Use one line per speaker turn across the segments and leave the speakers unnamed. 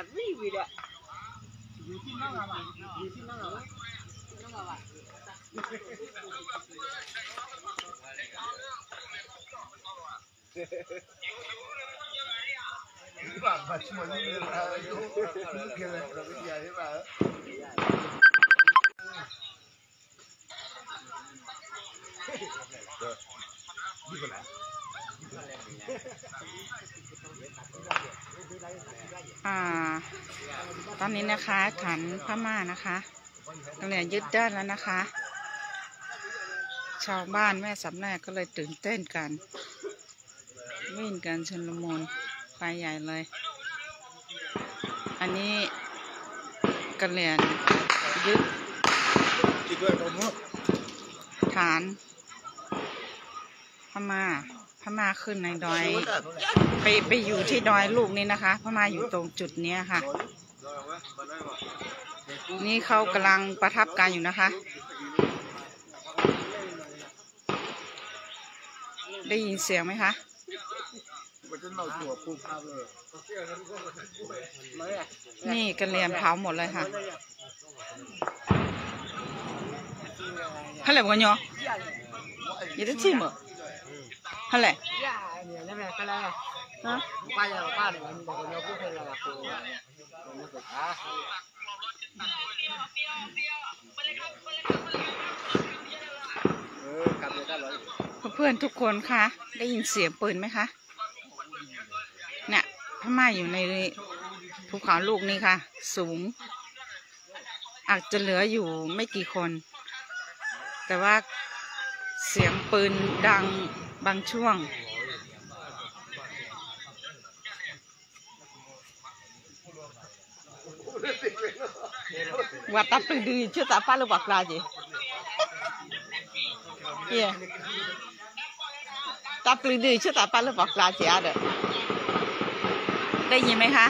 อันนี้วีละ
อยู่ที่นั่ง อ่า
ตอนนี้นะคะฐานพม่านะคะกำลังยึดได้แล้วนะคะ ชาวบ้านแม่สำแนกก็เลยตื่นเต้นกันวิ่งกันชนลมุนไปใหญ่เลย อันนี้กระเหรียนยึดฐานพม่า พม่าขึ้นในดอย ไปไปอยู่ที่ดอยลูกนี้นะคะพม่าอยู่ตรงจุดเนี้ยค่ะ นี่เขากำลังประทับการอยู่นะคะ ได้ยินเสียงไหมคะนี่กระเรียนเผาหมดเลยค่ะฮัลโหลกันยอยี่ได้ชิมเหรอ ฮัลโหล
ya ni ni me kala
ฮะ
pa ya pa ni ni ko yo ku he la ko ni ko ah เออกลับเลยได้เลย
เพื่อนๆทุกคนคะได้ยินเสียงปืนไหมคะเนี่ยพม่าอยู่ในภูเขาลูกนี้ค่ะ สูง อาจจะเหลืออยู่ไม่กี่คน แต่ว่าเสียงปืนดัง บางช่วงว่าตับไปดูชื่อตาป้าหรือบักลาจีเฮียตับไปดูชื่อตาป้าหรือบักลาจีอะเด้อได้ยินไหมคะ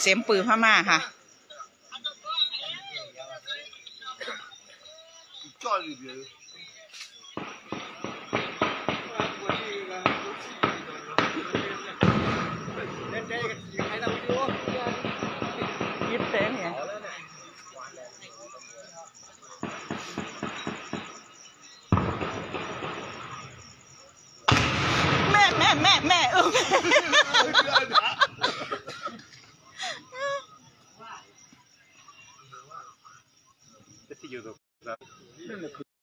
เสียงปืนพม่าค่ะ
Cak ni dia.
เยิ้
มเต้นไงแม่แม่แม่แม่เออแม่